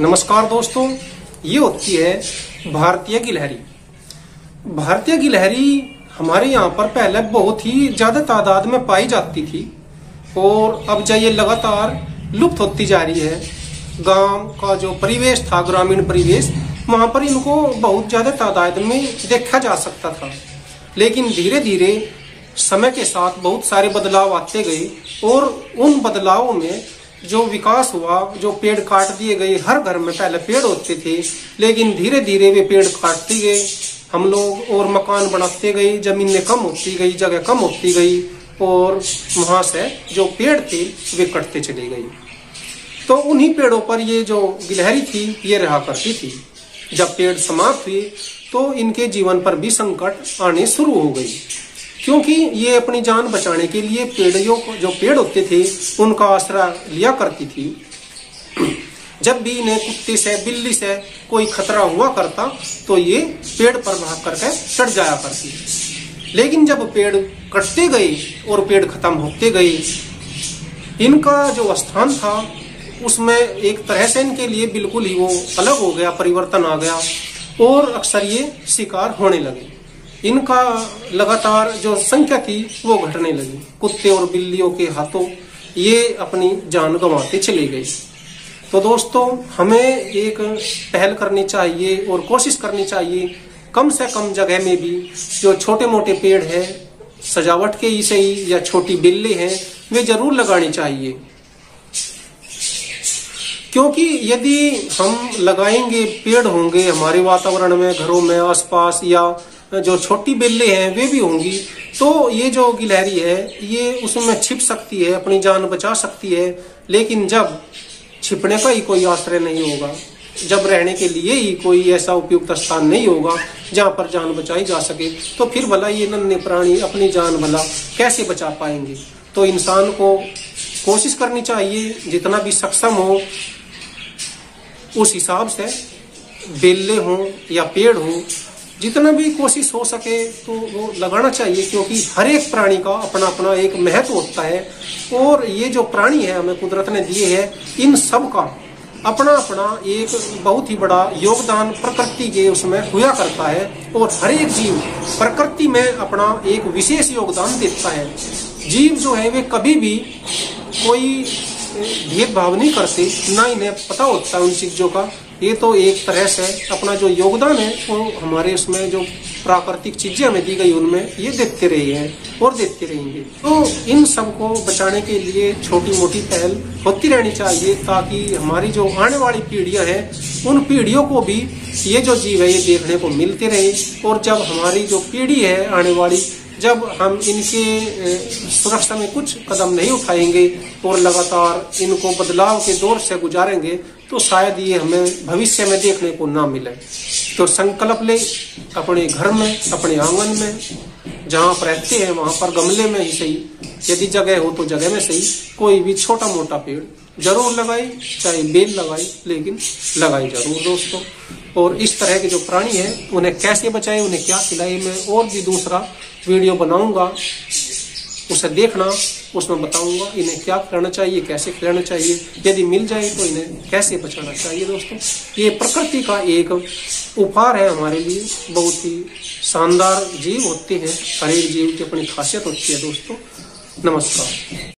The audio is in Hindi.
नमस्कार दोस्तों, ये होती है भारतीय गिलहरी भारतीय गिलहरी हमारे यहाँ पर पहले बहुत ही ज़्यादा तादाद में पाई जाती थी और अब जब ये लगातार लुप्त होती जा रही है, गाँव का जो परिवेश था, ग्रामीण परिवेश, वहाँ पर इनको बहुत ज़्यादा तादाद में देखा जा सकता था। लेकिन धीरे धीरे समय के साथ बहुत सारे बदलाव आते गए और उन बदलावों में जो विकास हुआ, जो पेड़ काट दिए गए, हर घर में पहले पेड़ होते थे, लेकिन धीरे धीरे वे पेड़ काटते गए। हम लोग और मकान बनाते गए, जमीनें कम होती गई, जगह कम होती गई, और वहाँ से जो पेड़ थे, वे कटते चले गए। तो उन्हीं पेड़ों पर ये जो गिलहरी थी, ये रहा करती थी। जब पेड़ समाप्त हुए तो इनके जीवन पर भी संकट आने शुरू हो गई क्योंकि ये अपनी जान बचाने के लिए पेड़ियों को जो पेड़ होते थे, उनका आसरा लिया करती थी। जब भी इन्हें कुत्ते से, बिल्ली से कोई खतरा हुआ करता तो ये पेड़ पर भाग करके चढ़ जाया करती। लेकिन जब पेड़ कटते गए और पेड़ खत्म होते गए, इनका जो स्थान था, उसमें एक तरह से इनके लिए बिल्कुल ही वो अलग हो गया, परिवर्तन आ गया, और अक्सर ये शिकार होने लगे। इनका लगातार जो संख्या थी वो घटने लगी। कुत्ते और बिल्लियों के हाथों ये अपनी जान गंवाते चले गए। तो दोस्तों, हमें एक पहल करनी चाहिए और कोशिश करनी चाहिए, कम से कम जगह में भी जो छोटे मोटे पेड़ है, सजावट के ही सही या छोटी बिल्ली हैं, वे ज़रूर लगानी चाहिए। क्योंकि यदि हम लगाएँगे, पेड़ होंगे हमारे वातावरण में, घरों में, आसपास या जो छोटी बेले हैं, वे भी होंगी। तो ये जो गिलहरी है, ये उसमें छिप सकती है, अपनी जान बचा सकती है, लेकिन जब छिपने का ही कोई आश्रय नहीं होगा, जब रहने के लिए ही कोई ऐसा उपयुक्त स्थान नहीं होगा, जहाँ पर जान बचाई जा सके तो फिर भला ये नन्हे प्राणी अपनी जान भला कैसे बचा पाएँगे? तो इंसान को कोशिश करनी चाहिए, जितना भी सक्षम हो, उस हिसाब से बेले हों या पेड़ हों जितना भी कोशिश हो सके तो वो लगाना चाहिए, क्योंकि हर एक प्राणी का अपना अपना एक महत्व होता है। और ये जो प्राणी है, हमें कुदरत ने दिए है, इन सब का अपना अपना एक बहुत ही बड़ा योगदान प्रकृति के उसमें हुआ करता है। और हर एक जीव प्रकृति में अपना एक विशेष योगदान देता है। जीव जो है, वे कभी भी कोई भेदभाव नहीं करते, ना इन्हें पता होता है उन चीज़ों का। ये तो एक तरह से अपना जो योगदान है, वो हमारे उसमें जो प्राकृतिक चीज़ें हमें दी गई उनमें, ये देखते रहे हैं और देखते रहेंगे। तो इन सबको बचाने के लिए छोटी मोटी पहल होती रहनी चाहिए ताकि हमारी जो आने वाली पीढ़ियाँ हैं, उन पीढ़ियों को भी ये जो जीव है, ये देखने को मिलते रहे और जब हमारी जो पीढ़ी है, आने वाली जब हम इनके सुरक्षा में कुछ कदम नहीं उठाएँगे और लगातार इनको बदलाव के दौर से गुजारेंगे तो शायद ये हमें भविष्य में देखने को ना मिले। तो संकल्प ले, अपने घर में, अपने आँगन में, जहाँ आप रहते हैं, वहाँ पर गमले में ही सही। यदि जगह हो तो जगह में सही, कोई भी छोटा मोटा पेड़ ज़रूर लगाए, चाहे बेल लगाई लेकिन लगाए ज़रूर दोस्तों। और इस तरह के जो प्राणी है, उन्हें कैसे बचाए, उन्हें क्या खिलाए, मैं और भी दूसरा वीडियो बनाऊँगा, उसे देखना, उसमें बताऊँगा इन्हें क्या करना चाहिए, कैसे खिलाना चाहिए। यदि मिल जाए तो इन्हें कैसे बचाना चाहिए दोस्तों? ये प्रकृति का एक उपहार है हमारे लिए। बहुत ही शानदार जीव होते हैं। हर एक जीव की अपनी खासियत होती है दोस्तों। नमस्कार।